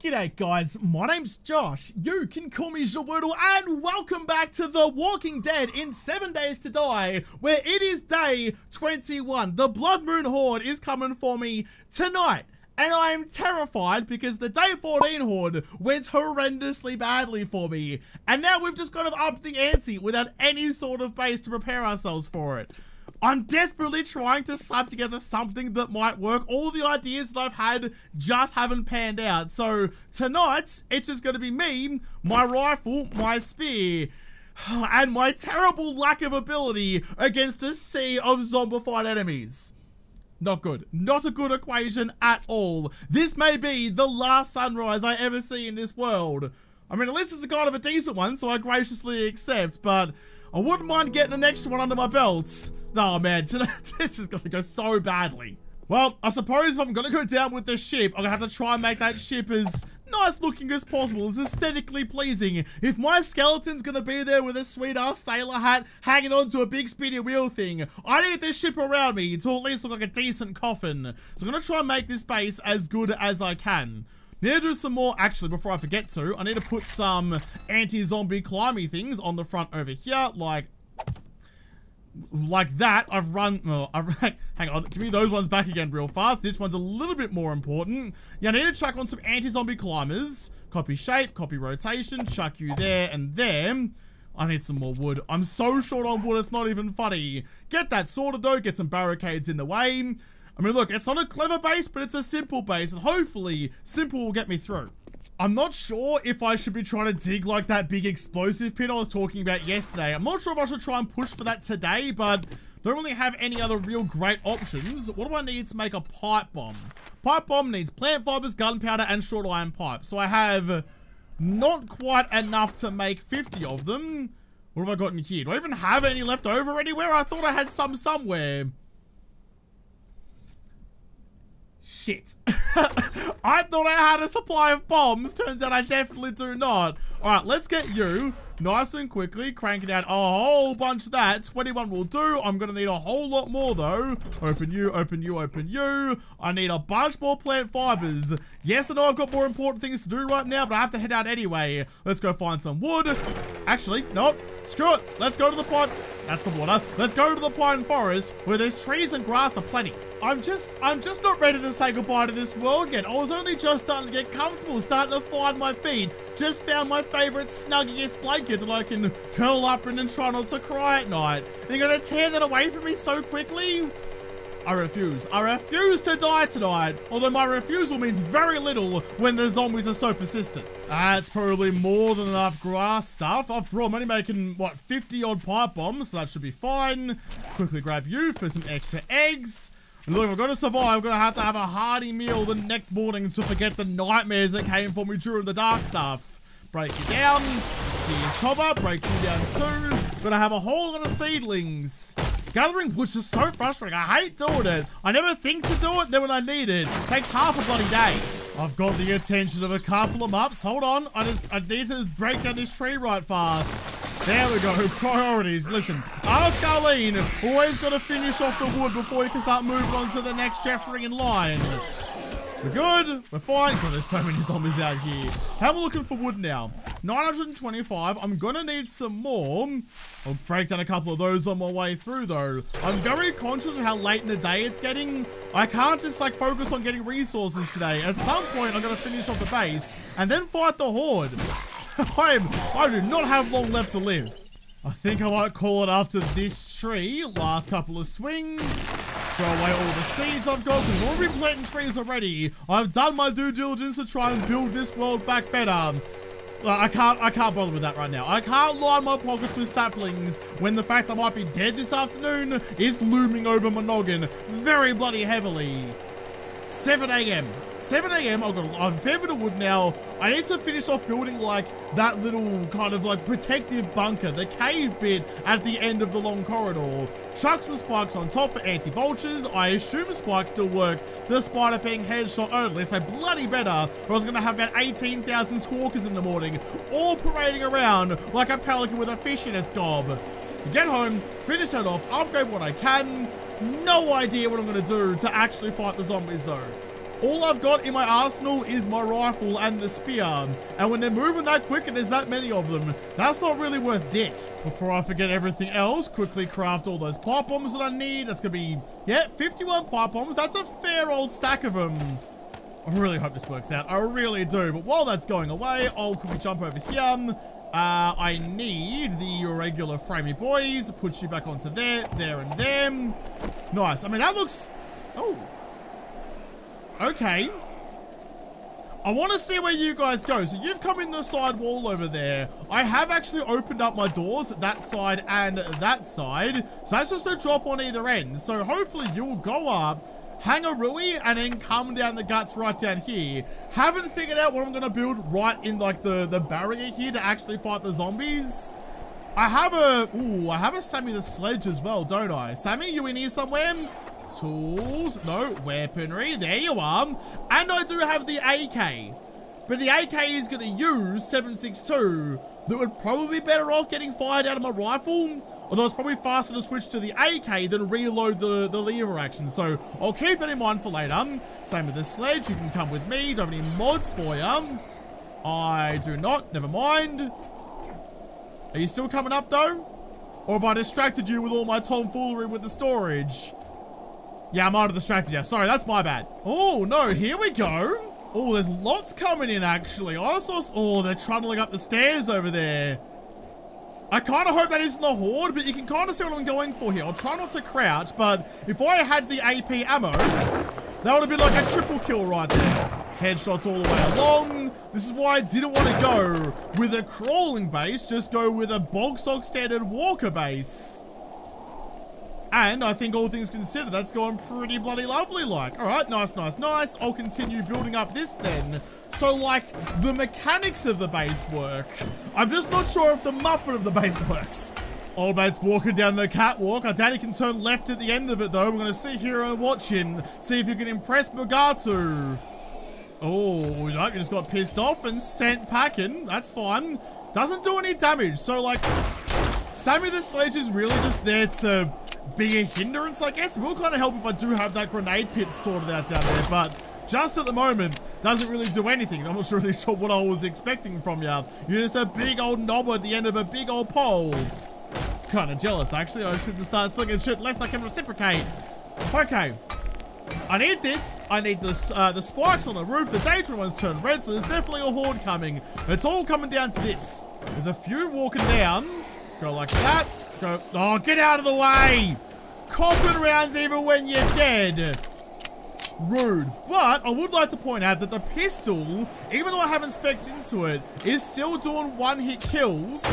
G'day guys, my name's Josh, you can call me Jawoodle, and welcome back to The Walking Dead in 7 Days to Die, where it is day 21. The Blood Moon Horde is coming for me tonight. And I am terrified because the day 14 horde went horrendously badly for me. And now we've just kind of upped the ante without any sort of base to prepare ourselves for it. I'm desperately trying to slap together something that might work. All the ideas that I've had just haven't panned out. So tonight, it's just going to be me, my rifle, my spear, and my terrible lack of ability against a sea of zombified enemies. Not good. Not a good equation at all. This may be the last sunrise I ever see in this world. I mean, at least it's a kind of a decent one, so I graciously accept, but I wouldn't mind getting an extra one under my belt. Oh man, this is gonna go so badly. Well, I suppose if I'm gonna go down with the ship, I'm gonna have to try and make that ship as nice looking as possible, as aesthetically pleasing. If my skeleton's gonna be there with a sweet ass sailor hat hanging onto a big spinny wheel thing, I need this ship around me to at least look like a decent coffin. So I'm gonna try and make this base as good as I can. Need to do some more, actually, before I forget to, I need to put some anti-zombie climby things on the front over here, like like that, I've run, oh, I've, hang on, give me those ones back again real fast. This one's a little bit more important. Yeah, I need to chuck on some anti-zombie climbers. Copy shape, copy rotation, chuck you there and there. I need some more wood. I'm so short on wood, it's not even funny. Get that sorted though, get some barricades in the way. I mean, look, it's not a clever base, but it's a simple base, and hopefully, simple will get me through. I'm not sure if I should be trying to dig like that big explosive pit I was talking about yesterday. I'm not sure if I should try and push for that today, but don't really have any other real great options. What do I need to make a pipe bomb? Pipe bomb needs plant fibers, gunpowder, and short iron pipe. So I have not quite enough to make 50 of them. What have I got in here? Do I even have any left over anywhere? I thought I had some somewhere. Shit. I thought I had a supply of bombs. Turns out I definitely do not. All right, let's get you nice and quickly cranking out a whole bunch of that. 21 will do. I'm going to need a whole lot more, though. Open you, open you, open you. I need a bunch more plant fibers. Yes, I know I've got more important things to do right now, but I have to head out anyway. Let's go find some wood. Actually, no, screw it. Let's go to the pond. That's the water. Let's go to the pine forest where there's trees and grass aplenty. I'm just, I'm just not ready to say goodbye to this world yet. I was only just starting to get comfortable, starting to find my feet. Just found my favorite snuggiest blanket that I can curl up in and try not to cry at night. And you're gonna tear that away from me so quickly? I refuse. I refuse to die tonight. Although my refusal means very little when the zombies are so persistent. That's probably more than enough grass stuff. After all, I'm only making, what, 50 odd pipe bombs, so that should be fine. Quickly grab you for some extra eggs. And Look, if I'm gonna survive, I'm gonna have to have a hearty meal the next morning to forget the nightmares that came for me during the dark stuff. Break you down. Cheers, copper. Break you down too. Gonna have a whole lot of seedlings. Gathering wood is so frustrating. I hate doing it. I never think to do it, then when I need it, it takes half a bloody day. I've got the attention of a couple of mups. Hold on. I just I need to break down this tree right fast. There we go. Priorities. Listen, ask Arlene. Always got to finish off the wood before you can start moving on to the next Jeffrey in line. We're good. We're fine. God, there's so many zombies out here. How am I looking for wood now? 925. I'm gonna need some more. I'll break down a couple of those on my way through though. I'm very conscious of how late in the day it's getting. I can't just like focus on getting resources today. At some point, I'm gonna finish off the base and then fight the horde. I'm, I do not have long left to live. I think I might call it after this tree. Last couple of swings. Throw away all the seeds I've got. We've already been planting trees already. I've done my due diligence to try and build this world back better. Uh, I can't I can't bother with that right now. I can't line my pockets with saplings when the fact I might be dead this afternoon is looming over my noggin very bloody heavily. 7 a.m. 7 a.m. I've got a fair bit of wood now. I need to finish off building like that little kind of like protective bunker, the cave bit at the end of the long corridor. Chuck some spikes on top for anti-vultures. I assume spikes still work. The spider being headshot only, so bloody better. Or I was going to have about 18,000 squawkers in the morning, all parading around like a pelican with a fish in its gob. Get home, finish that off, upgrade what I can, no idea what I'm going to do to actually fight the zombies though. All I've got in my arsenal is my rifle and the spear. And when they're moving that quick and there's that many of them, that's not really worth dick. Before I forget everything else, quickly craft all those pipe bombs that I need. That's going to be, yeah, 51 pipe bombs. That's a fair old stack of them. I really hope this works out. I really do. But while that's going away, I'll quickly jump over here. Uh, I need the regular framey boys. Put you back onto there, there, and them. Nice. I mean, that looks... Oh. Okay. I want to see where you guys go. So you've come in the side wall over there. I have actually opened up my doors, that side and that side. So that's just a drop on either end. So hopefully you'll go up hang a Rui, and then come down the guts right down here. Haven't figured out what I'm to build right in like the, the barrier here to actually fight the zombies. I have a, ooh, I have a Sammy the Sledge as well, don't I? Sammy, you in here somewhere? Tools, no, weaponry, there you are. And I do have the AK. But the AK is to use 762 that would probably be better off getting fired out of my rifle Although it's probably faster to switch to the AK than reload the, the lever action. So I'll keep that in mind for later. Same with the sledge. You can come with me. Do I have any mods for you? I do not. Never mind. Are you still coming up though? Or have I distracted you with all my tomfoolery with the storage? Yeah, I might have distracted you. Sorry, that's my bad. Oh, no. Here we go. Oh, there's lots coming in, actually. Oh, I saw... Oh, they're trundling up the stairs over there. I kind of hope that isn't the horde, but you can kind of see what I'm going for here. I'll try not to crouch, but if I had the AP ammo, that would have been like a triple kill right there. Headshots all the way along. This is why I didn't want to go with a crawling base, just go with a bog stock standard walker base. And I think all things considered, that's going pretty bloody lovely like. All right, nice, nice, nice. I'll continue building up this then. So like the mechanics of the base work. I'm just not sure if the Muppet of the base works. Old mate's walking down the catwalk. Doubt he can turn left at the end of it though. We're gonna sit here and watch him. See if you can impress Mugatu. Oh, you just got pissed off and sent packing. That's fine. Doesn't do any damage. So like, Sammy the Sledge is really just there to be a hindrance, I guess. It will kind of help if I do have that grenade pit sorted out down there, but just at the moment, doesn't really do anything. I'm not really sure what I was expecting from you. You're just a big old knob at the end of a big old pole. Kind of jealous, actually. I shouldn't start slinging shit less I can reciprocate. Okay. I need this. I need the, uh, the spikes on the roof. The daytime ones turn red, so there's definitely a horde coming. It's all coming down to this. There's a few walking down. Go like that. Go. Oh, get out of the way. Copping rounds even when you're dead. Rude. But I would like to point out that the pistol, even though I haven't specced into it, is still doing one-hit kills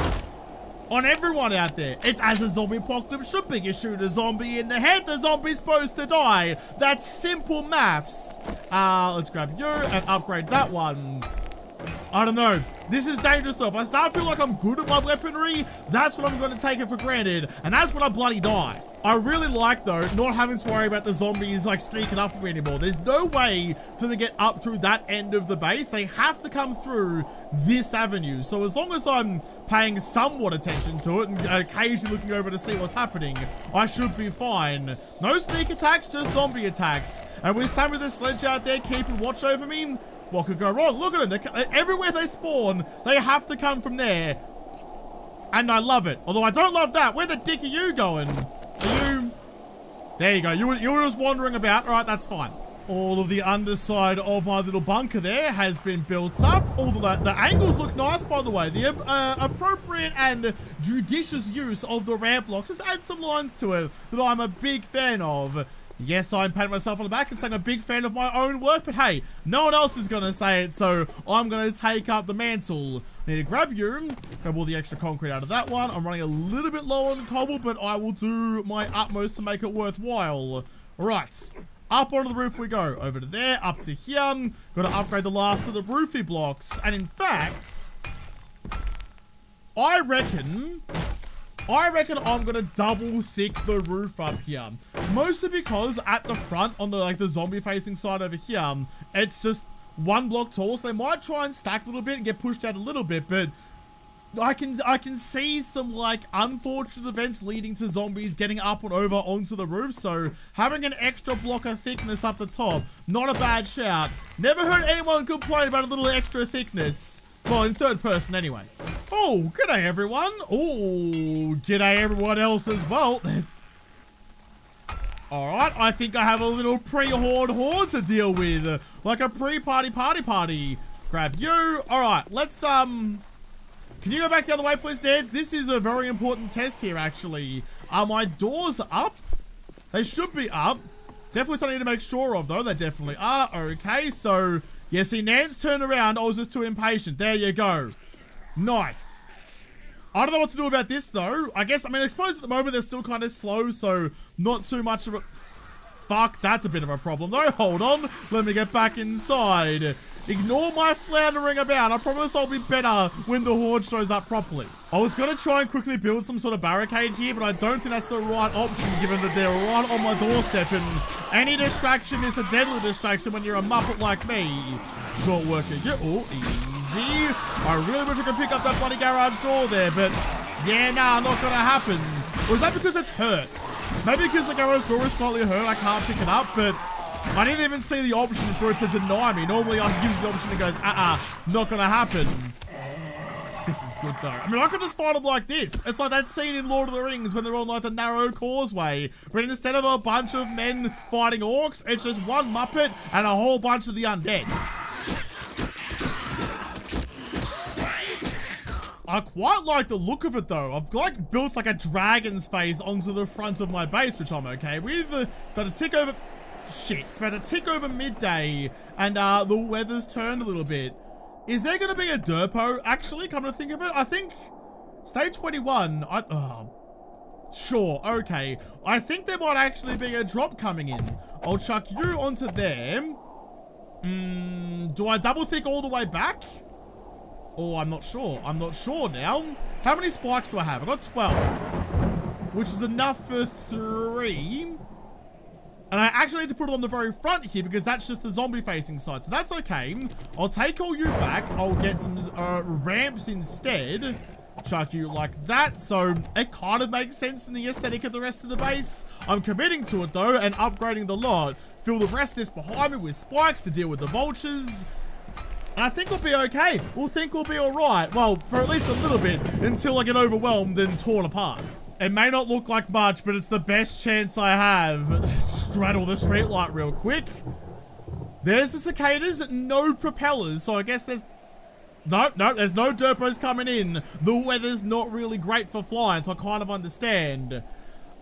on everyone out there. It's as a zombie apocalypse should be. You shoot a zombie in the head, the zombie's supposed to die. That's simple maths. Uh, let's grab you and upgrade that one. I don't know. This is dangerous stuff. I start to feel like I'm good at my weaponry. That's what I'm going to take it for granted. And that's when I bloody die. I really like, though, not having to worry about the zombies, like, sneaking up on me anymore. There's no way for them to get up through that end of the base. They have to come through this avenue. So as long as I'm paying somewhat attention to it and occasionally looking over to see what's happening, I should be fine. No sneak attacks, just zombie attacks. And with some of the sledge out there keeping watch over me, what could go wrong? Look at them. They're, everywhere they spawn, they have to come from there. And I love it. Although I don't love that. Where the dick are you going? There you go. You were, you were just wandering about. All right, that's fine. All of the underside of my little bunker there has been built up. All the, the angles look nice, by the way. The uh, appropriate and judicious use of the ramp blocks just adds some lines to it that I'm a big fan of. Yes, I'm patting myself on the back and saying I'm a big fan of my own work, but hey, no one else is going to say it, so I'm going to take up the mantle. I need to grab you, grab all the extra concrete out of that one. I'm running a little bit low on cobble, but I will do my utmost to make it worthwhile. Right, Up onto the roof we go. Over to there, up to here. Got to upgrade the last of the roofy blocks. And in fact, I reckon I reckon I'm gonna double thick the roof up here. Mostly because at the front, on the like the zombie facing side over here, um, it's just one block tall. So they might try and stack a little bit and get pushed out a little bit, but I can I can see some like unfortunate events leading to zombies getting up and over onto the roof. So having an extra block of thickness up the top, not a bad shout. Never heard anyone complain about a little extra thickness. Well, in third person anyway. Oh, g'day everyone. Oh, g'day everyone else as well. Alright, I think I have a little pre-horde horde to deal with. Like a pre-party party party. Grab you. Alright, let's, um... Can you go back the other way, please, Nance? This is a very important test here, actually. Are my doors up? They should be up. Definitely something to make sure of, though. They definitely are. Okay, so... Yeah, see, Nance turned around. I was just too impatient. There you go. Nice. I don't know what to do about this, though. I guess, I mean, I suppose at the moment they're still kind of slow, so not too much of a... Fuck, that's a bit of a problem, though. Hold on. Let me get back inside. Ignore my floundering about. I promise I'll be better when the horde shows up properly. I was going to try and quickly build some sort of barricade here, but I don't think that's the right option given that they're right on my doorstep and any distraction is a deadly distraction when you're a muppet like me. Short worker. Yeah, oh, easy. I really wish I could pick up that bloody garage door there, but yeah, nah, not to happen. Or is that because it's hurt? Maybe because the garage door is slightly hurt, I can't pick it up, but I didn't even see the option for it to deny me. Normally, I gives the option and goes, uh-uh, not gonna happen. This is good though. I mean, I could just fight them like this. It's like that scene in Lord of the Rings when they're on like the narrow causeway. But instead of a bunch of men fighting orcs, it's just one Muppet and a whole bunch of the undead. I quite like the look of it though. I've like built like a dragon's face onto the front of my base, which I'm okay with. But to tick over shit, it's about to tick over midday and uh, the weather's turned a little bit. Is there going to be a Derpo, actually, come to think of it? I think stage 21, I, oh, sure, okay. I think there might actually be a drop coming in. I'll chuck you onto there. Mm, do I double thick all the way back? Oh, I'm not sure. I'm not sure now. How many spikes do I have? I got 12, which is enough for three. And I actually need to put it on the very front here because that's just the zombie facing side. So that's okay. I'll take all you back. I'll get some uh, ramps instead. Chuck you like that. So it kind of makes sense in the aesthetic of the rest of the base. I'm committing to it though and upgrading the lot. Fill the rest of this behind me with spikes to deal with the vultures. And I think we'll be okay. We'll think we'll be alright. Well, for at least a little bit until I get overwhelmed and torn apart. It may not look like much, but it's the best chance I have. Straddle the streetlight real quick. There's the cicadas, no propellers, so I guess there's... No, no, there's no derpos coming in. The weather's not really great for flying, so I kind of understand.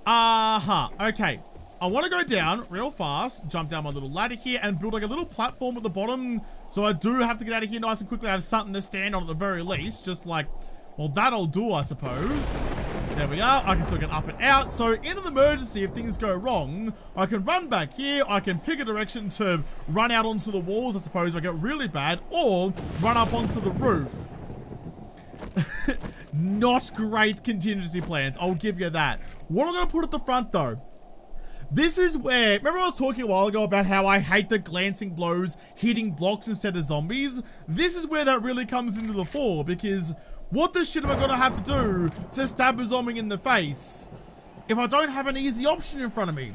Uh-huh, okay. I want to go down real fast, jump down my little ladder here, and build like a little platform at the bottom. So I do have to get out of here nice and quickly. I have something to stand on at the very least, just like well, that'll do, I suppose. There we are. I can still get up and out. So in an emergency, if things go wrong, I can run back here. I can pick a direction to run out onto the walls, I suppose, if I get really bad, or run up onto the roof. Not great contingency plans. I'll give you that. What am I going to put at the front, though? This is where, remember I was talking a while ago about how I hate the glancing blows hitting blocks instead of zombies? This is where that really comes into the fore because what the shit am I gonna have to do to stab a zombie in the face if I don't have an easy option in front of me?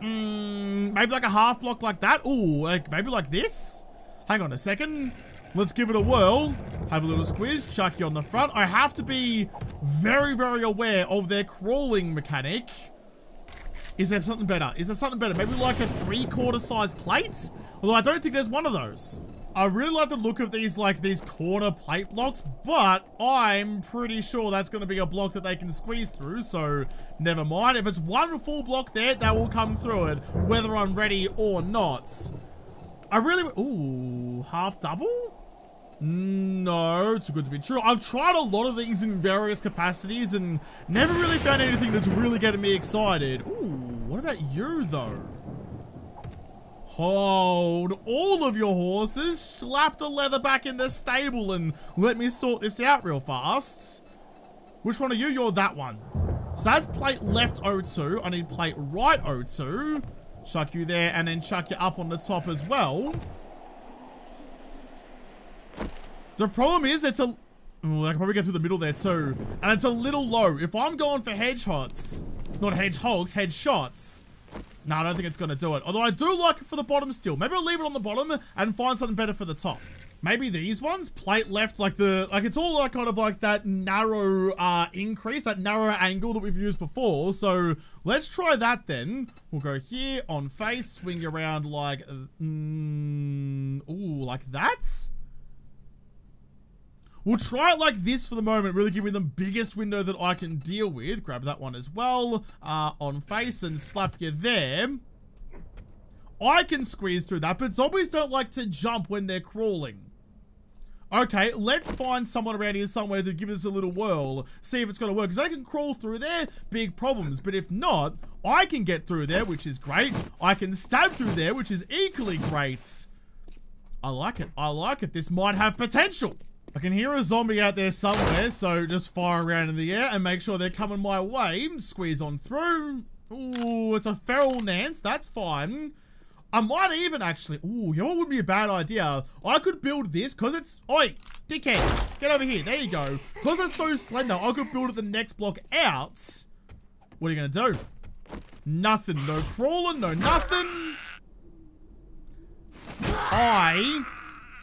Mm, maybe like a half block like that? Ooh, like maybe like this? Hang on a second. Let's give it a whirl. Have a little squeeze. Chuck you on the front. I have to be very, very aware of their crawling mechanic. Is there something better? Is there something better? Maybe like a three-quarter size plate? Although I don't think there's one of those. I really like the look of these, like, these corner plate blocks, but I'm pretty sure that's going to be a block that they can squeeze through, so never mind. If it's one full block there, that will come through it, whether I'm ready or not. I really... Ooh, half double? No, too good to be true. I've tried a lot of things in various capacities and never really found anything that's really getting me excited. Ooh, what about you, though? Hold all of your horses, slap the leather back in the stable and let me sort this out real fast. Which one are you? You're that one. So that's plate left O2. I need plate right O2. Chuck you there and then chuck you up on the top as well. The problem is it's a... Ooh, I can probably get through the middle there too. And it's a little low. If I'm going for hedgehogs, not hedgehogs, headshots, no, I don't think it's going to do it. Although I do like it for the bottom still. Maybe I'll leave it on the bottom and find something better for the top. Maybe these ones, plate left, like the, like it's all like kind of like that narrow uh, increase, that narrow angle that we've used before. So let's try that then. We'll go here on face, swing around like, mm, ooh, like that? We'll try it like this for the moment, really give me the biggest window that I can deal with. Grab that one as well, uh, on face and slap you there. I can squeeze through that, but zombies don't like to jump when they're crawling. Okay, let's find someone around here somewhere to give us a little whirl, see if it's going to work. Because I can crawl through there, big problems. But if not, I can get through there, which is great. I can stab through there, which is equally great. I like it. I like it. This might have potential. I can hear a zombie out there somewhere, so just fire around in the air and make sure they're coming my way. Squeeze on through. Ooh, it's a feral Nance. That's fine. I might even actually... Ooh, you know what would be a bad idea? I could build this, because it's... Oi, dickhead. Get over here. There you go. Because it's so slender, I could build it the next block out. What are you going to do? Nothing. No crawling, no nothing. I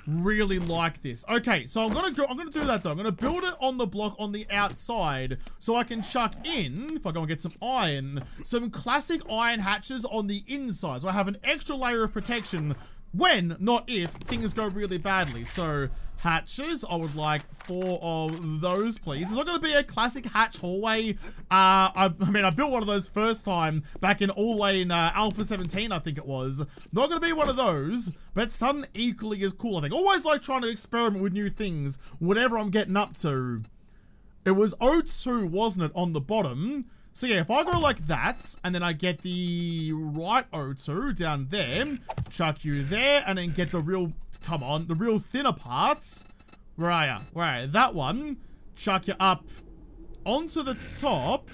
really like this. Okay, so I'm gonna go, I'm gonna do that though. I'm gonna build it on the block on the outside so I can chuck in, if I go and get some iron, some classic iron hatches on the inside. So I have an extra layer of protection when, not if, things go really badly. So hatches, I would like four of those, please. It's not going to be a classic hatch hallway. Uh, I, mean, I built one of those first time back in all in uh, Alpha 17, I think it was. Not going to be one of those, but something equally as cool, I think. Always like trying to experiment with new things, whatever I'm getting up to. It was O2, wasn't it, on the bottom? So yeah, if I go like that, and then I get the right O2 down there, chuck you there, and then get the real, come on, the real thinner parts. Where are you? Where are? That one, chuck you up onto the top,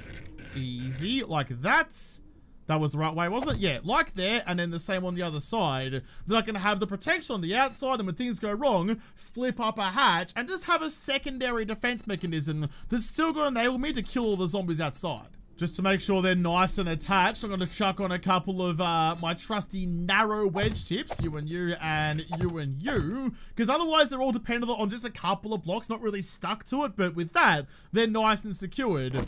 easy, like that. That was the right way, wasn't it? Yeah, like there, and then the same on the other side. Then I can have the protection on the outside, and when things go wrong, flip up a hatch, and just have a secondary defense mechanism that's still to enable me to kill all the zombies outside. Just to make sure they're nice and attached, I'm going to chuck on a couple of uh, my trusty narrow wedge tips, you and you and you and you, because otherwise they're all dependent on just a couple of blocks, not really stuck to it, but with that, they're nice and secured.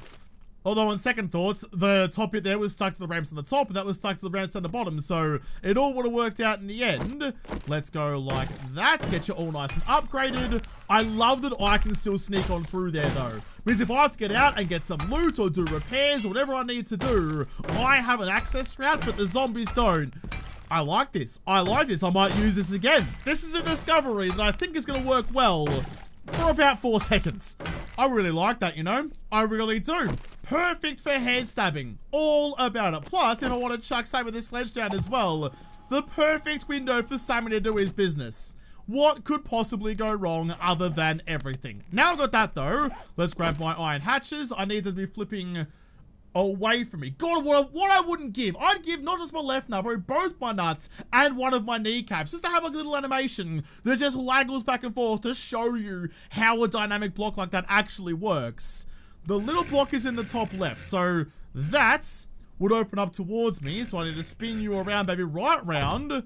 Although on second thoughts, the top bit there was stuck to the ramps on the top, and that was stuck to the ramps on the bottom, so it all would have worked out in the end. Let's go like that, get you all nice and upgraded. I love that I can still sneak on through there though, because if I have to get out and get some loot or do repairs or whatever I need to do, I have an access route, but the zombies don't. I like this. I like this. I might use this again. This is a discovery that I think is going to work well for about four seconds. I really like that, you know? I really do. Perfect for head stabbing. All about it. Plus, if I want to chuck with this sledge down as well, the perfect window for Simon to do his business. What could possibly go wrong other than everything? Now I've got that though, let's grab my iron hatches. I need to be flipping away from me. God, what, what I wouldn't give. I'd give not just my left nut, but both my nuts and one of my kneecaps. Just to have like a little animation that just waggles back and forth to show you how a dynamic block like that actually works. The little block is in the top left, so that would open up towards me. So I need to spin you around, baby, right round.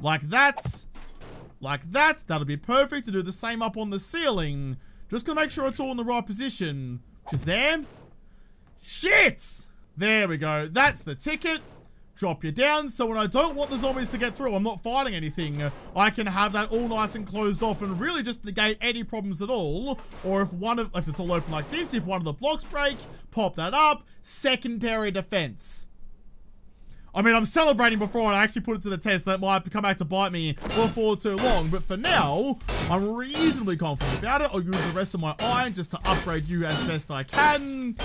Like that. Like that. That'll be perfect to do the same up on the ceiling. Just gonna make sure it's all in the right position. Is there. Shit! There we go. That's the ticket drop you down. So when I don't want the zombies to get through, I'm not fighting anything, I can have that all nice and closed off and really just negate any problems at all. Or if one of, if it's all open like this, if one of the blocks break, pop that up, secondary defense. I mean, I'm celebrating before I actually put it to the test that might come back to bite me before too long. But for now, I'm reasonably confident about it. I'll use the rest of my iron just to upgrade you as best I can.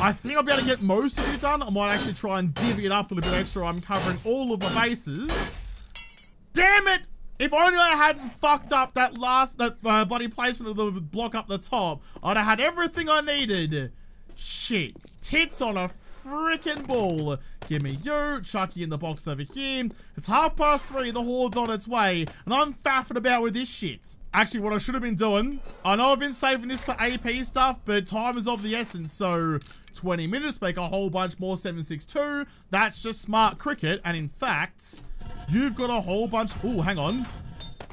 I think I'll be able to get most of it done. I might actually try and divvy it up a little bit extra. I'm covering all of my bases. Damn it! If only I hadn't fucked up that last, that uh, bloody placement of the block up the top, I'd have had everything I needed. Shit. Tits on a freaking ball. Give me you, Chucky in the box over here. It's half past three, the Horde's on its way, and I'm faffing about with this shit. Actually, what I should have been doing, I know I've been saving this for AP stuff, but time is of the essence, so 20 minutes, make a whole bunch more 762. That's just smart cricket, and in fact, you've got a whole bunch... Oh, hang on.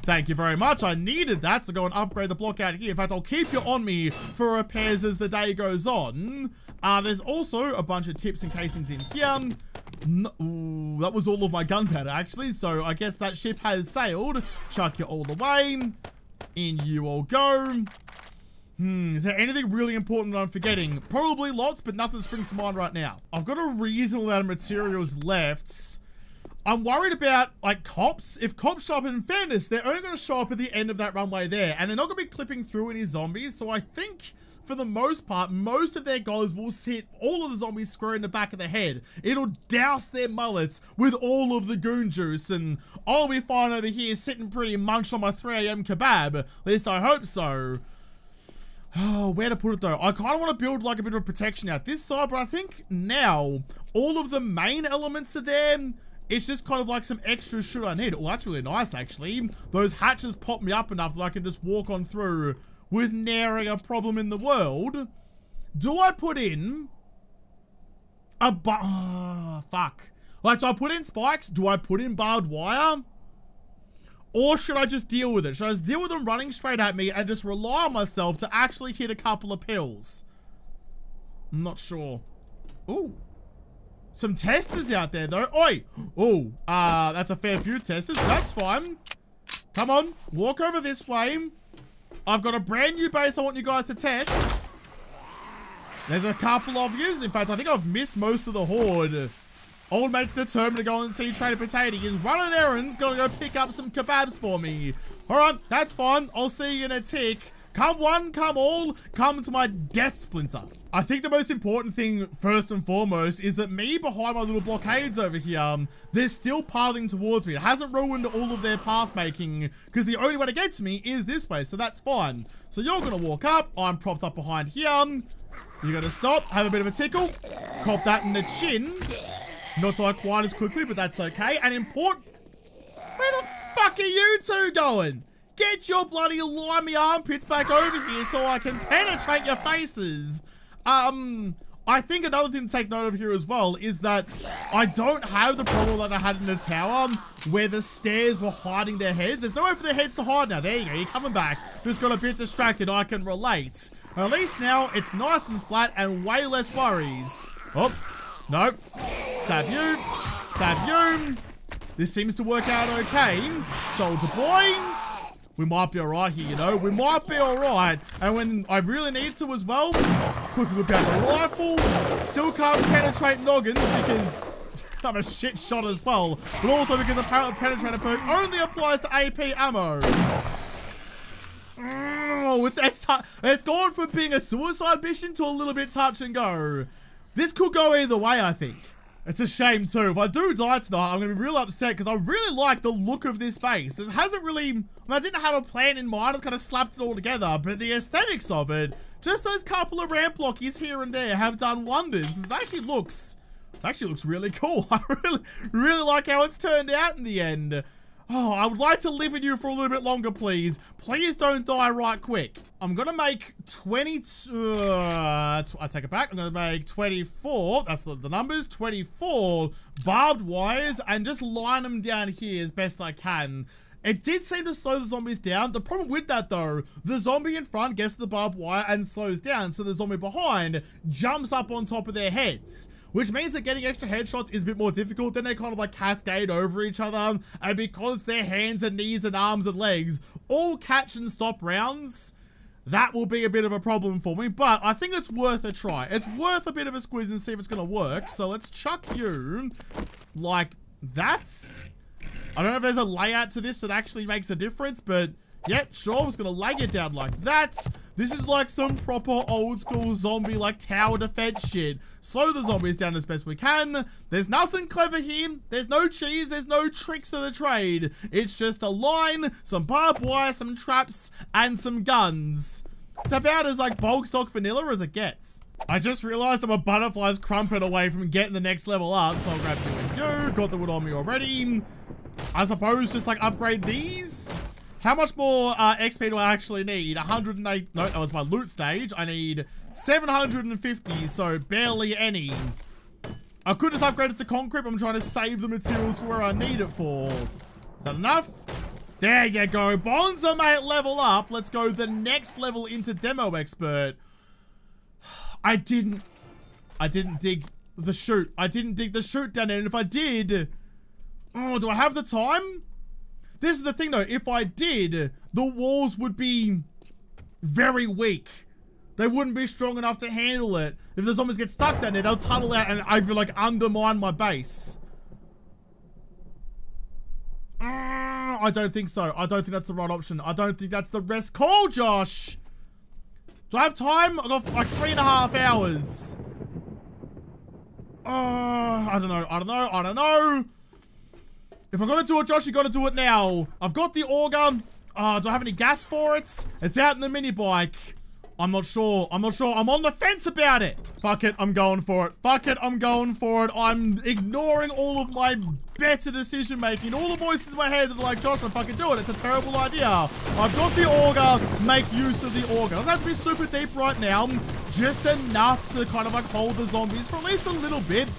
Thank you very much. I needed that to go and upgrade the block out here. In fact, I'll keep you on me for repairs as the day goes on. Uh, there's also a bunch of tips and casings in here. Ooh, that was all of my gunpowder, actually. So I guess that ship has sailed. Chuck you all the way. In you all go. Hmm, is there anything really important that I'm forgetting? Probably lots, but nothing springs to mind right now. I've got a reasonable amount of materials left. I'm worried about, like, cops. If cops show up, in fairness, they're only going to show up at the end of that runway there. And they're not going to be clipping through any zombies. So I think, for the most part, most of their goals will hit all of the zombies square in the back of the head. It'll douse their mullets with all of the goon juice. And I'll be fine over here sitting pretty munched on my 3am kebab. At least I hope so. Oh, where to put it though? I kind of want to build like a bit of protection out this side, but I think now all of the main elements are there. It's just kind of like some extra shit I need. Oh, that's really nice, actually. Those hatches pop me up enough that I can just walk on through with nary a problem in the world. Do I put in a bu- oh, fuck. Like, do I put in spikes? Do I put in barbed wire? Or should I just deal with it? Should I just deal with them running straight at me and just rely on myself to actually hit a couple of pills? I'm not sure. Ooh. Some testers out there, though. Oi! Oh, uh, that's a fair few testers. That's fine. Come on, walk over this way. I've got a brand new base I want you guys to test. There's a couple of yous. In fact, I think I've missed most of the horde. Old mate's determined to go and see Trader Potato. He's running errands, gonna go pick up some kebabs for me. Alright, that's fine. I'll see you in a tick. Come one, come all, come to my death splinter. I think the most important thing, first and foremost, is that me behind my little blockades over here, um, they're still pathing towards me. It hasn't ruined all of their path making, because the only way to get to me is this way, so that's fine. So you're gonna walk up, I'm propped up behind here. You're gonna stop, have a bit of a tickle, cop that in the chin. Not die quite as quickly, but that's okay. And important, where the fuck are you two going? Get your bloody limey armpits back over here so I can penetrate your faces. Um, I think another thing to take note of here as well is that I don't have the problem that I had in the tower where the stairs were hiding their heads. There's nowhere for their heads to hide now. There you go. You're coming back. Just got a bit distracted. I can relate. At least now it's nice and flat and way less worries. Oh, no. Stab you. Stab you. This seems to work out okay. Soldier boy we might be alright here, you know? We might be alright. And when I really need to as well, quickly whip out the rifle. Still can't penetrate noggins because I'm a shit shot as well. But also because apparently penetrator perk only applies to AP ammo. Oh, it's, it's, it's gone from being a suicide mission to a little bit touch and go. This could go either way, I think. It's a shame too. If I do die tonight, I'm going to be real upset because I really like the look of this base. It hasn't really... I didn't have a plan in mind. I kind of slapped it all together. But the aesthetics of it, just those couple of ramp blockies here and there have done wonders. Because it actually looks... Actually looks really cool. I really, really like how it's turned out in the end. Oh, I would like to live with you for a little bit longer, please. Please don't die right quick. I'm gonna make 20, uh, I take it back. I'm gonna make 24, that's the, the numbers, 24 barbed wires and just line them down here as best I can. It did seem to slow the zombies down. The problem with that though, the zombie in front gets the barbed wire and slows down, so the zombie behind jumps up on top of their heads which means that getting extra headshots is a bit more difficult. Then they kind of like cascade over each other, and because their hands and knees and arms and legs all catch and stop rounds, that will be a bit of a problem for me, but I think it's worth a try. It's worth a bit of a squeeze and see if it's going to work. So let's chuck you like that. I don't know if there's a layout to this that actually makes a difference, but Yeah, sure, I was gonna lag it down like that. This is like some proper old school zombie like tower defense shit. Slow the zombies down as best we can. There's nothing clever here. There's no cheese. There's no tricks of the trade. It's just a line, some barbed wire, some traps, and some guns. It's about as like bulk stock vanilla as it gets. I just realized I'm a butterfly's crumpet away from getting the next level up, so I'll grab you and you. Got the wood on me already. I suppose just like upgrade these. How much more uh, XP do I actually need? 108. No, that was my loot stage. I need 750, so barely any. I could just upgrade it to concrete. I'm trying to save the materials for where I need it for. Is that enough? There you go. Bonza, mate, level up. Let's go the next level into Demo Expert. I didn't... I didn't dig the chute. I didn't dig the chute down there. And if I did... Oh, do I have the time? This is the thing though, if I did, the walls would be very weak. They wouldn't be strong enough to handle it. If the zombies get stuck down there, they'll tunnel out and I feel like undermine my base. Uh, I don't think so. I don't think that's the right option. I don't think that's the best call, Josh. Do I have time? I've got like three and a half hours. Uh, I don't know. I don't know. I don't know. If I'm gonna do it, Josh, you gotta do it now. I've got the auger. Uh, do I have any gas for it? It's out in the mini bike. I'm not sure. I'm not sure. I'm on the fence about it. Fuck it. I'm going for it. Fuck it. I'm going for it. I'm ignoring all of my better decision making. All the voices in my head that are like, Josh, I'm fucking do it. It's a terrible idea. I've got the auger. Make use of the auger. It doesn't have to be super deep right now. Just enough to kind of like hold the zombies for at least a little bit.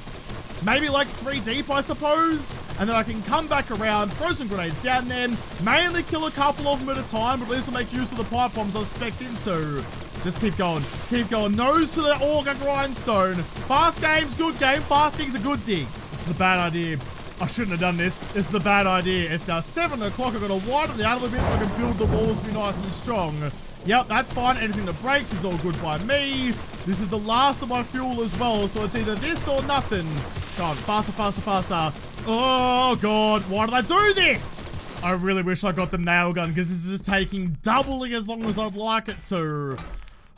Maybe like three deep, I suppose. And then I can come back around, throw some grenades down there, mainly kill a couple of them at a time, but at least I'll make use of the pipe bombs I spec into. Just keep going. Keep going. Nose to the auger grindstone. Fast game's good game. Fasting's a good dig. This is a bad idea. I shouldn't have done this. This is a bad idea. It's now 7 o'clock. I've got to widen the out a bit so I can build the walls be nice and strong. Yep, that's fine. Anything that breaks is all good by me. This is the last of my fuel as well, so it's either this or nothing. God, faster, faster, faster. Oh, God. Why did I do this? I really wish I got the nail gun because this is taking doubly as long as I'd like it to.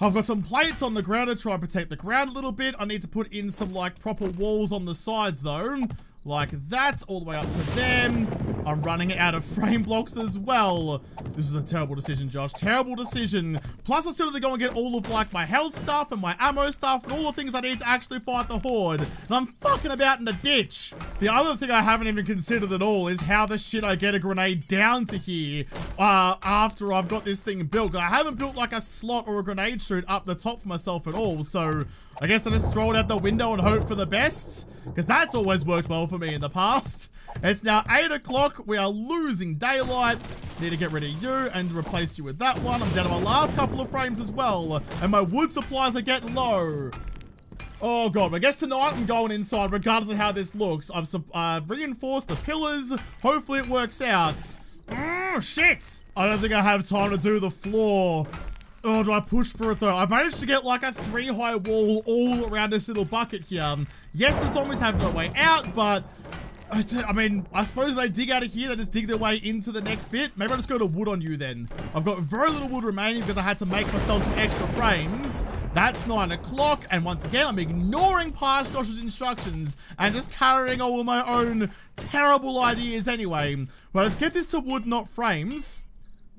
I've got some plates on the ground to try and protect the ground a little bit. I need to put in some like proper walls on the sides though like that, all the way up to them. I'm running out of frame blocks as well. This is a terrible decision, Josh. Terrible decision. Plus, I still have to go and get all of, like, my health stuff and my ammo stuff and all the things I need to actually fight the Horde. And I'm fucking about in the ditch. The other thing I haven't even considered at all is how the shit I get a grenade down to here uh, after I've got this thing built. I haven't built, like, a slot or a grenade chute up the top for myself at all, so I guess I just throw it out the window and hope for the best. Because that's always worked well for me in the past. It's now 8 o'clock. We are losing daylight. Need to get rid of you and replace you with that one. I'm down to my last couple of frames as well. And my wood supplies are getting low. Oh god, I guess tonight I'm going inside regardless of how this looks. I've uh, reinforced the pillars. Hopefully it works out. Oh, shit! I don't think I have time to do the floor. Oh, do I push for it though? I managed to get like a three high wall all around this little bucket here. Um, yes, the zombies have no way out, but I mean, I suppose they dig out of here, they just dig their way into the next bit. Maybe I'll just go to wood on you then. I've got very little wood remaining because I had to make myself some extra frames. That's 9 o'clock, and once again, I'm ignoring past Josh's instructions and just carrying all of my own terrible ideas anyway. Well, let's get this to wood, not frames.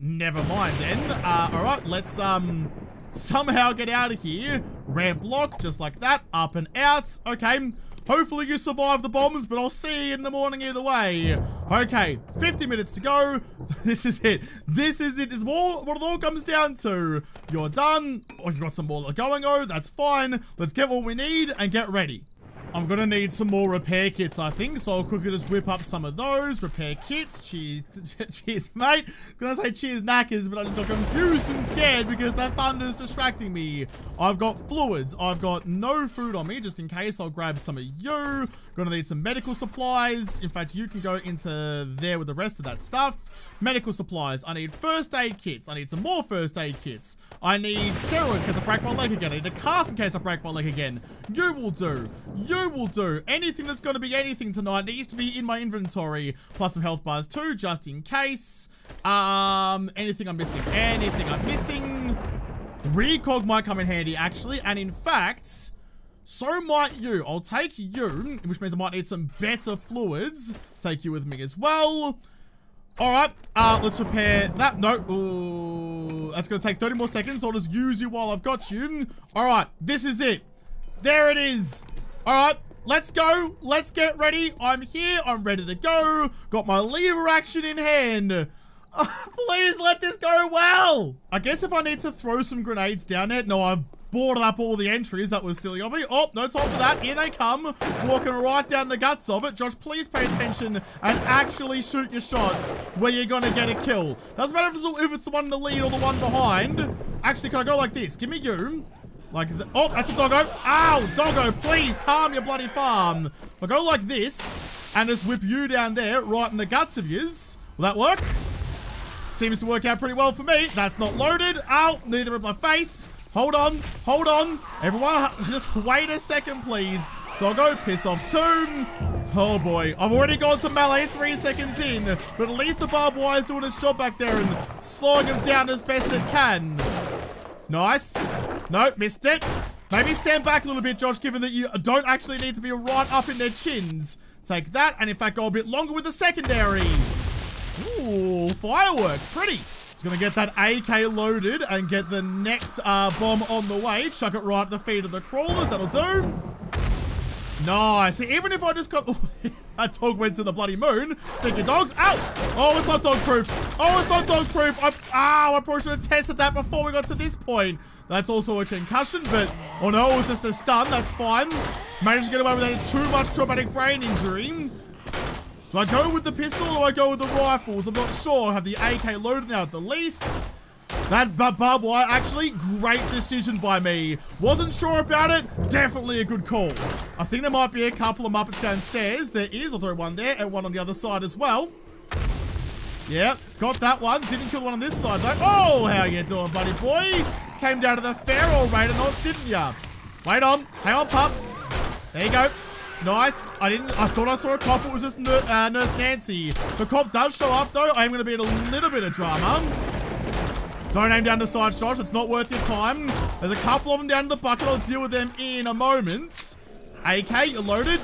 Never mind then. Uh, alright, let's, um, somehow get out of here. Ramp lock, just like that. Up and out. Okay. Hopefully you survive the bombs, but I'll see you in the morning either way. Okay, 50 minutes to go. This is it. This is it. Is all, what it all comes down to. You're done. Or you've got some more going, oh, that's fine. Let's get what we need and get ready. I'm gonna need some more repair kits, I think, so I'll quickly just whip up some of those. Repair kits, cheers, cheers, mate. Gonna say cheers knackers, but I just got confused and scared because that thunder is distracting me. I've got fluids, I've got no food on me, just in case I'll grab some of you. Gonna need some medical supplies. In fact, you can go into there with the rest of that stuff. Medical supplies. I need first aid kits. I need some more first aid kits. I need steroids in case I break my leg again. I need a cast in case I break my leg again. You will do. You will do. Anything that's going to be anything tonight needs to be in my inventory. Plus some health bars too, just in case. Um, anything I'm missing? Anything I'm missing? Recog might come in handy, actually. And in fact, so might you. I'll take you, which means I might need some better fluids. Take you with me as well. Alright, uh, let's repair that. No, ooh, that's gonna take 30 more seconds. I'll just use you while I've got you. Alright, this is it. There it is. Alright, let's go. Let's get ready. I'm here. I'm ready to go. Got my lever action in hand. please let this go well. I guess if I need to throw some grenades down there. No, I've boarded up all the entries. That was silly of me. Oh, no time for that. Here they come. Walking right down the guts of it. Josh, please pay attention and actually shoot your shots where you're going to get a kill. Doesn't matter if it's, the one in the lead or the one behind. Actually, can I go like this? Give me you. Like, oh, that's a doggo. Ow, doggo, please calm your bloody farm. I'll go like this and just whip you down there right in the guts of yours. Will that work? Seems to work out pretty well for me. That's not loaded. Ow, neither of my face. Hold on, hold on. Everyone, just wait a second, please. Doggo, piss off too. Oh boy, I've already gone to melee three seconds in, but at least the barbed wire's doing its job back there and slowing him down as best it can. Nice. Nope, missed it. Maybe stand back a little bit, Josh, given that you don't actually need to be right up in their chins. Take that, and in fact, go a bit longer with the secondary. Ooh, fireworks. Pretty. Gonna get that AK loaded and get the next uh, bomb on the way. Chuck it right at the feet of the crawlers. That'll do. Nice. See, even if I just got... that dog went to the bloody moon. Speaking dogs. Ow! Oh, it's not dog proof. Oh, it's not dog proof. I, ow, I probably should have tested that before we got to this point. That's also a concussion, but... Oh no, it was just a stun. That's fine. Managed to get away without too much traumatic brain injury. Do I go with the pistol or do I go with the rifles? I'm not sure. I have the AK loaded now at the least. That barbed wire, actually, great decision by me. Wasn't sure about it, definitely a good call. I think there might be a couple of Muppets downstairs. There is, I'll throw one there and one on the other side as well. Yep, got that one. Didn't kill one on this side though. Oh, how you doing, buddy boy? Came down to the all right and not didn't ya? Wait on, hang on, pup. There you go. Nice. I didn't. I thought I saw a cop. It was just uh, Nurse Nancy. The cop does show up, though. I am going to be in a little bit of drama. Don't aim down the side shots. It's not worth your time. There's a couple of them down in the bucket. I'll deal with them in a moment. AK, you're loaded.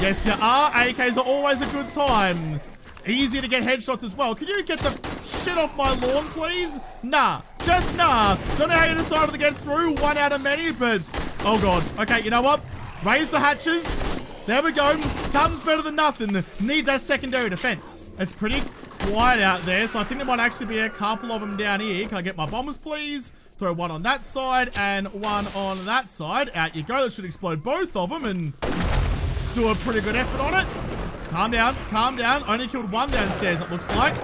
Yes, you are. AKs are always a good time. Easier to get headshots as well. Can you get the shit off my lawn, please? Nah. Just nah. Don't know how you decided to get through. One out of many, but... Oh, God. Okay, you know what? Raise the hatches. There we go. Something's better than nothing. Need that secondary defense. It's pretty quiet out there, so I think there might actually be a couple of them down here. Can I get my bombers, please? Throw one on that side and one on that side. Out you go. That should explode both of them and do a pretty good effort on it. Calm down. Calm down. Only killed one downstairs, it looks like.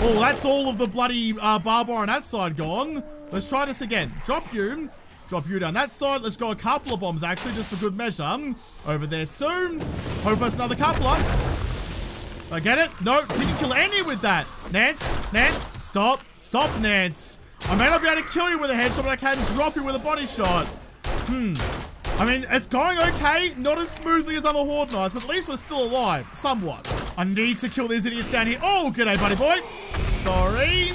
Oh, that's all of the bloody uh, barbed wire on that side gone. Let's try this again. Drop you. Drop you down that side. Let's go a couple of bombs, actually, just for good measure. Over there soon. Hopefully it's another couple of. I get it? No, didn't kill any with that. Nance, Nance, stop. Stop, Nance. I may not be able to kill you with a headshot, but I can drop you with a body shot. Hmm. I mean, it's going okay. Not as smoothly as other Horde Nights, but at least we're still alive. Somewhat. I need to kill these idiots down here. Oh, g'day, buddy boy. Sorry.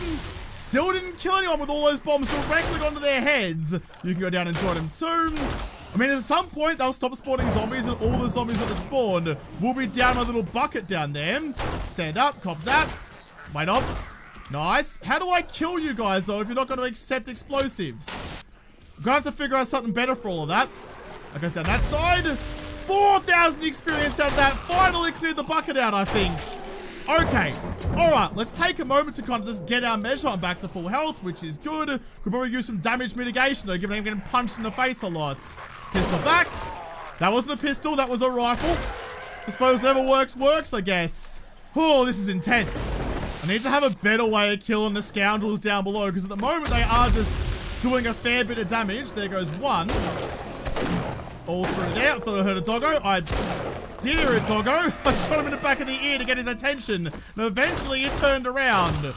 Still didn't kill anyone with all those bombs directly onto their heads. You can go down and join them soon. I mean, at some point, they'll stop spawning zombies and all the zombies that are spawned will be down my little bucket down there. Stand up, cop that. Wait up. Nice. How do I kill you guys, though, if you're not going to accept explosives? I'm going to have to figure out something better for all of that. That goes down that side. 4,000 experience out of that. Finally cleared the bucket out, I think. Okay. All right, let's take a moment to kind of just get our measure. I'm back to full health, which is good. Could probably use some damage mitigation, though, given I'm getting punched in the face a lot. Pistol back. That wasn't a pistol, that was a rifle. I suppose whatever works, works, I guess. Oh, this is intense. I need to have a better way of killing the scoundrels down below, because at the moment they are just doing a fair bit of damage. There goes one. All through there. I thought I heard a doggo. I Dear it, doggo. I shot him in the back of the ear to get his attention. And eventually he turned around.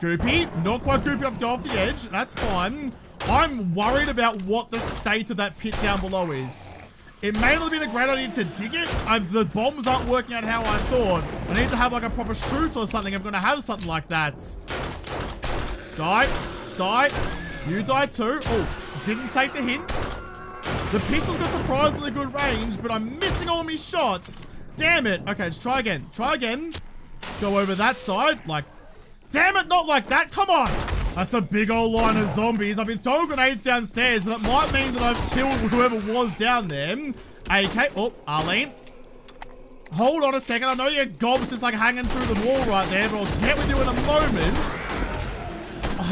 Goopy. Not quite goopy enough to go off the edge. That's fine. I'm worried about what the state of that pit down below is. It may not have been a great idea to dig it. I, the bombs aren't working out how I thought. I need to have like a proper shoot or something. I'm going to have something like that. Die. Die. You die too. Oh, didn't take the hints. The pistol's got surprisingly good range, but I'm missing all my shots. Damn it. Okay, let's try again. Try again. Let's go over that side. Like, damn it, not like that. Come on. That's a big old line of zombies. I've been throwing grenades downstairs, but that might mean that I've killed whoever was down there. AK. Oh, Arlene. Hold on a second. I know your gob's just like hanging through the wall right there, but I'll get with you in a moment.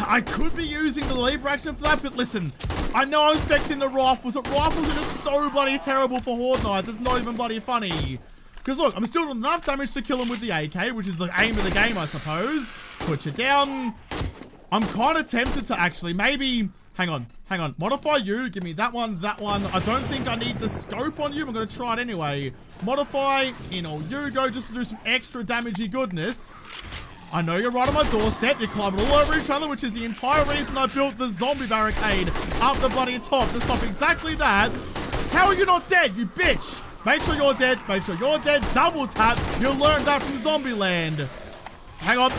I could be using the lever action for that, but listen, I know I'm expecting the rifles, but rifles are just so bloody terrible for Horde Nights. It's not even bloody funny. Because look, I'm still doing enough damage to kill him with the AK, which is the aim of the game, I suppose. Put you down. I'm kind of tempted to actually maybe... Hang on, hang on. Modify you. Give me that one, that one. I don't think I need the scope on you. I'm going to try it anyway. Modify in all you go just to do some extra damagey goodness. I know you're right on my doorstep. You're climbing all over each other, which is the entire reason I built the zombie barricade up the bloody top to stop exactly that. How are you not dead, you bitch? Make sure you're dead. Make sure you're dead. Double tap. You learned that from Zombieland. Hang on.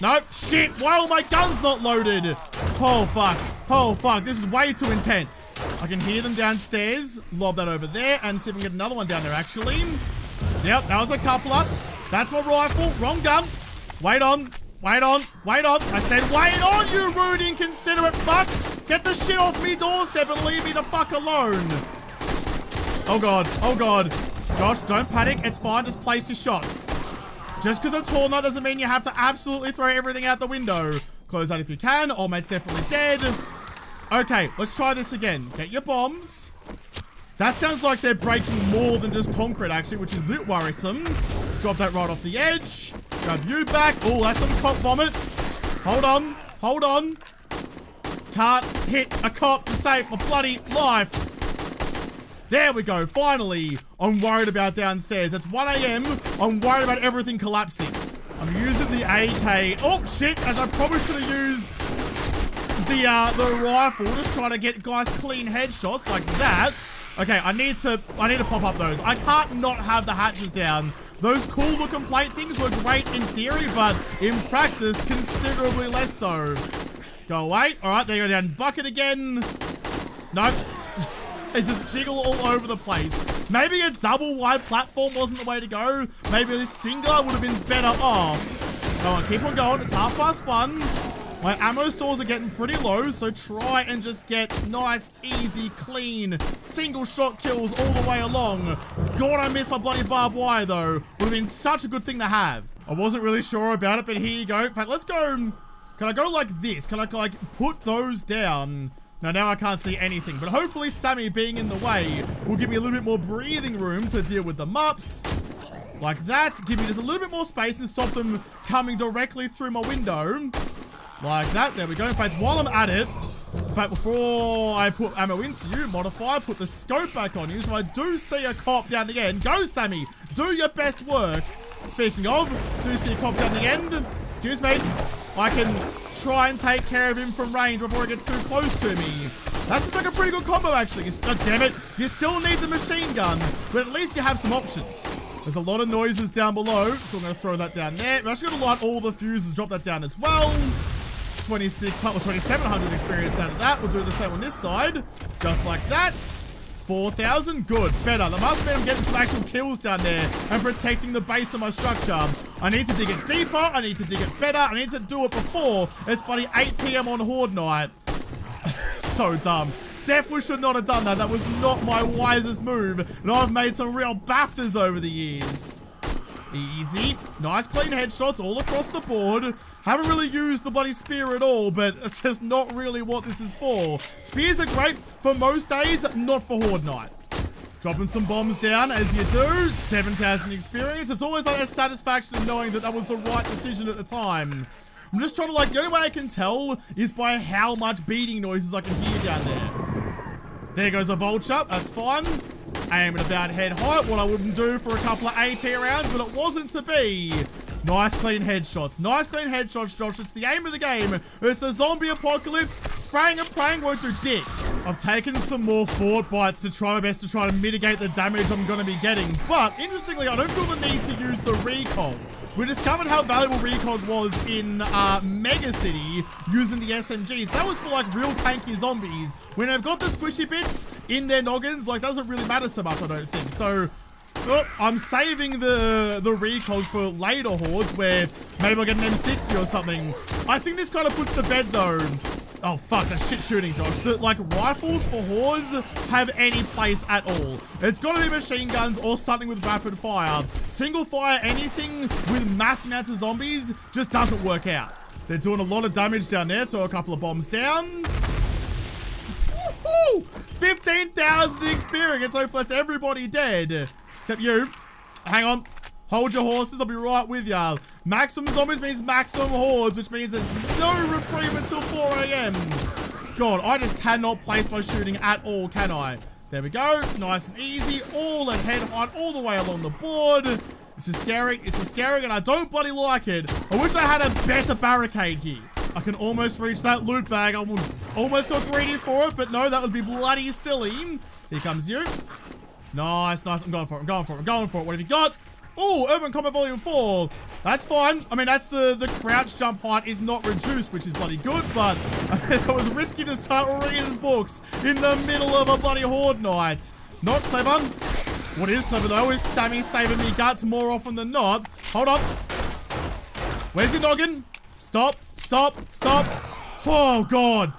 No, shit. Why are my guns not loaded? Oh, fuck. Oh, fuck. This is way too intense. I can hear them downstairs. Lob that over there and see if we can get another one down there, actually. Yep, that was a couple up. That's my rifle. Wrong gun. Wait on. Wait on. Wait on. I said wait on, you rude, inconsiderate fuck. Get the shit off me doorstep and leave me the fuck alone. Oh, God. Oh, God. Josh, don't panic. It's fine. Just place your shots. Just because it's Horde Night doesn't mean you have to absolutely throw everything out the window. Close that if you can. Old mate's definitely dead. Okay, let's try this again. Get your bombs. That sounds like they're breaking more than just concrete, actually, which is a bit worrisome. Drop that right off the edge. Grab you back. Oh, that's some cop vomit. Hold on. Hold on. Can't hit a cop to save my bloody life. There we go. Finally, I'm worried about downstairs. It's 1 a.m. I'm worried about everything collapsing. I'm using the AK. Oh, shit. As I probably should have used the, uh, the rifle. Just trying to get guys clean headshots like that. Okay, I need to, I need to pop up those. I can't not have the hatches down. Those cool looking plate things were great in theory, but in practice, considerably less so. Go away. All right, there you go down. Bucket again. Nope. They just jiggle all over the place. Maybe a double wide platform wasn't the way to go. Maybe this singular would have been better off. Go on, keep on going. It's half past one. My ammo stores are getting pretty low, so try and just get nice, easy, clean, single shot kills all the way along. God, I missed my bloody barbed wire, though. Would have been such a good thing to have. I wasn't really sure about it, but here you go. In fact, let's go... Can I go like this? Can I, like, put those down? Now, now I can't see anything, but hopefully Sammy being in the way will give me a little bit more breathing room to deal with the mups. Like that. Give me just a little bit more space and stop them coming directly through my window. Like that. There we go. In fact, while I'm at it, in fact, before I put ammo into you, modify, put the scope back on you. So I do see a cop down the end. Go, Sammy. Do your best work. Speaking of, do see a cop down the end. Excuse me. I can try and take care of him from range before he gets too close to me. That's like a pretty good combo, actually. Oh, damn it. You still need the machine gun, but at least you have some options. There's a lot of noises down below, so I'm going to throw that down there. I'm actually going to light all the fuses, drop that down as well. 2600 or 2700 experience out of that. We'll do the same on this side. Just like that. 4,000? Good. Better. That must mean I'm getting some actual kills down there and protecting the base of my structure. I need to dig it deeper. I need to dig it better. I need to do it before it's bloody 8 p.m. on Horde night. so dumb. Definitely should not have done that. That was not my wisest move. And I've made some real BAFTAs over the years. Easy. Nice clean headshots all across the board. Haven't really used the bloody spear at all, but it's just not really what this is for. Spears are great for most days, not for Horde Night. Dropping some bombs down as you do. 7,000 experience. It's always like a satisfaction of knowing that that was the right decision at the time. I'm just trying to like, the only way I can tell is by how much beating noises I can hear down there. There goes a vulture. That's fine. Aim at about head height. What I wouldn't do for a couple of AP rounds, but it wasn't to be. Nice clean headshots. Nice clean headshots, Josh. It's the aim of the game. It's the zombie apocalypse. Spraying and praying won't do dick. I've taken some more fort bites to try my best to try to mitigate the damage I'm going to be getting. But, interestingly, I don't feel the need to use the Recog. We discovered how valuable Recog was in uh, Mega City using the SMGs. That was for like real tanky zombies. When I've got the squishy bits in their noggins, like doesn't really matter so much, I don't think. So Oh, I'm saving the the recalls for later hordes where maybe I'll get an M60 or something. I think this kind of puts to bed though. Oh fuck, that's shit shooting, Josh. That like rifles for hordes have any place at all. It's gotta be machine guns or something with rapid fire. Single fire anything with mass amounts of zombies just doesn't work out. They're doing a lot of damage down there. Throw a couple of bombs down. 15,000 experience, so that's everybody dead. Except you. Hang on. Hold your horses, I'll be right with ya. Maximum zombies means maximum hordes, which means there's no reprieve until 4 a.m. God, I just cannot place my shooting at all, can I? There we go. Nice and easy. All at head height, all the way along the board. This is scary. This is scary, and I don't bloody like it. I wish I had a better barricade here. I can almost reach that loot bag. I almost got greedy for it, but no, that would be bloody silly. Here comes you. Nice, nice. I'm going for it. I'm going for it. I'm going for it. What have you got? Oh, Urban Combat Volume 4. That's fine. I mean, that's the, the crouch jump height is not reduced, which is bloody good, but it was risky to start reading books in the middle of a bloody horde night. Not clever. What is clever, though, is Sammy saving me guts more often than not. Hold up. Where's your noggin? Stop, stop, stop. Oh, God.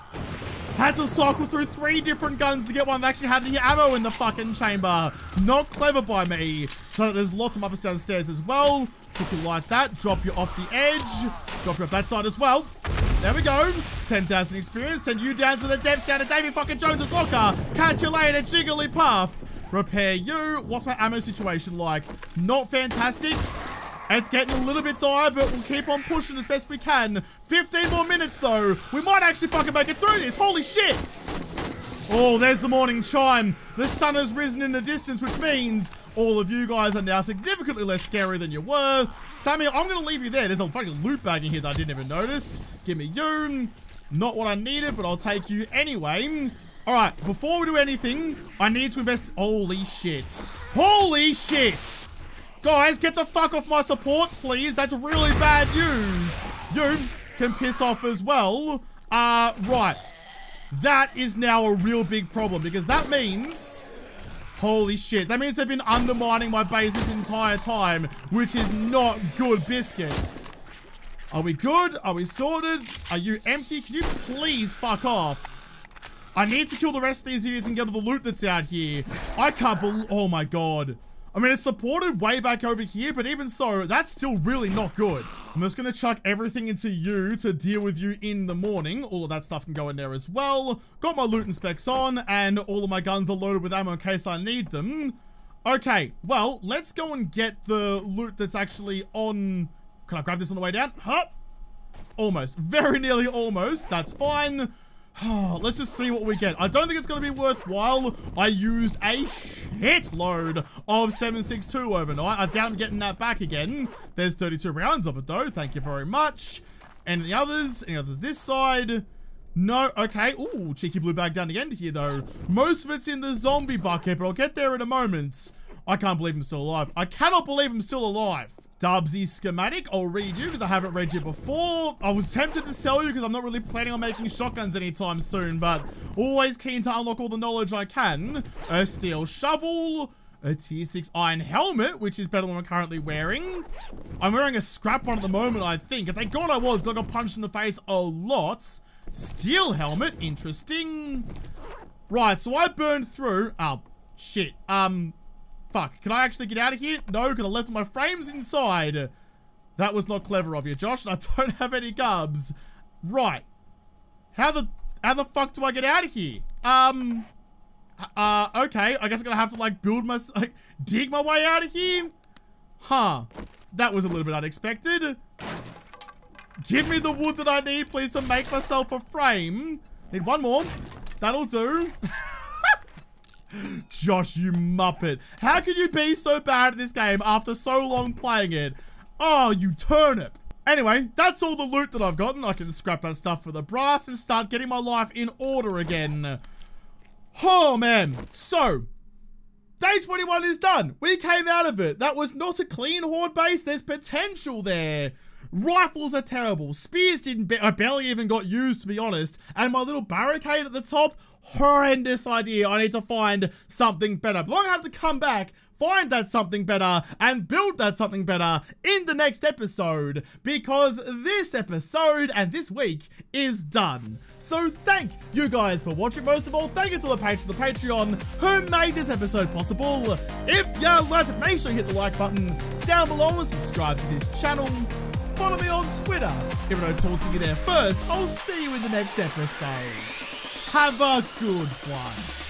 Had to cycle through three different guns to get one that actually had any ammo in the fucking chamber. Not clever by me. So there's lots of up and downstairs as well. Pick you like that. Drop you off the edge. Drop you off that side as well. There we go. 10,000 experience. Send you down to the depths down to Davy fucking Jones's locker. Catch you later, Jigglypuff. Repair you. What's my ammo situation like? Not fantastic. It's getting a little bit dire, but we'll keep on pushing as best we can. 15 more minutes, though. We might actually fucking make it through this. Holy shit. Oh, there's the morning chime. The sun has risen in the distance, which means all of you guys are now significantly less scary than you were. Sammy, I'm going to leave you there. There's a fucking loot bag in here that I didn't even notice. Give me you. Not what I needed, but I'll take you anyway. All right, before we do anything, I need to invest. Holy shit. Holy shit. Guys, get the fuck off my supports, please. That's really bad news. You can piss off as well. Uh, right. That is now a real big problem because that means... Holy shit. That means they've been undermining my base this entire time, which is not good biscuits. Are we good? Are we sorted? Are you empty? Can you please fuck off? I need to kill the rest of these idiots and get all the loot that's out here. I can't believe- Oh my god. I mean, it's supported way back over here, but even so, that's still really not good. I'm just going to chuck everything into you to deal with you in the morning. All of that stuff can go in there as well. Got my loot and specs on, and all of my guns are loaded with ammo in case I need them. Okay, well, let's go and get the loot that's actually on... Can I grab this on the way down? Huh? Almost. Very nearly almost. That's fine. Let's just see what we get. I don't think it's going to be worthwhile. I used a shitload of 7.62 overnight. I doubt I'm getting that back again. There's 32 rounds of it, though. Thank you very much. Any others? Any others this side? No, okay. Ooh, cheeky blue bag down the end here, though. Most of it's in the zombie bucket, but I'll get there in a moment. I can't believe I'm still alive. I cannot believe I'm still alive. Dubsy schematic, I'll read you because I haven't read you before. I was tempted to sell you because I'm not really planning on making shotguns anytime soon, but always keen to unlock all the knowledge I can. A steel shovel, a tier 6 iron helmet, which is better than I'm currently wearing. I'm wearing a scrap one at the moment, I think. They got I was, I got punched in the face a lot. Steel helmet, interesting. Right, so I burned through... Oh, shit. Um, Fuck, can I actually get out of here? No, because I left my frames inside. That was not clever of you, Josh, and I don't have any gubs. Right. How the how the fuck do I get out of here? Um uh okay, I guess I'm gonna have to like build my like dig my way out of here. Huh. That was a little bit unexpected. Give me the wood that I need, please, to make myself a frame. Need one more. That'll do. Josh, you muppet. How could you be so bad at this game after so long playing it? Oh, you turnip. Anyway, that's all the loot that I've gotten. I can scrap that stuff for the brass and start getting my life in order again. Oh, man. So, Day 21 is done. We came out of it. That was not a clean horde base. There's potential there. Rifles are terrible. Spears didn't, I barely even got used to be honest. And my little barricade at the top, horrendous idea. I need to find something better. But I'm gonna have to come back find that something better and build that something better in the next episode because this episode and this week is done. So thank you guys for watching. Most of all, thank you to the patrons of the Patreon who made this episode possible. If you liked it, make sure you hit the like button down below and subscribe to this channel. Follow me on Twitter. If I don't talk to you there first, I'll see you in the next episode. Have a good one.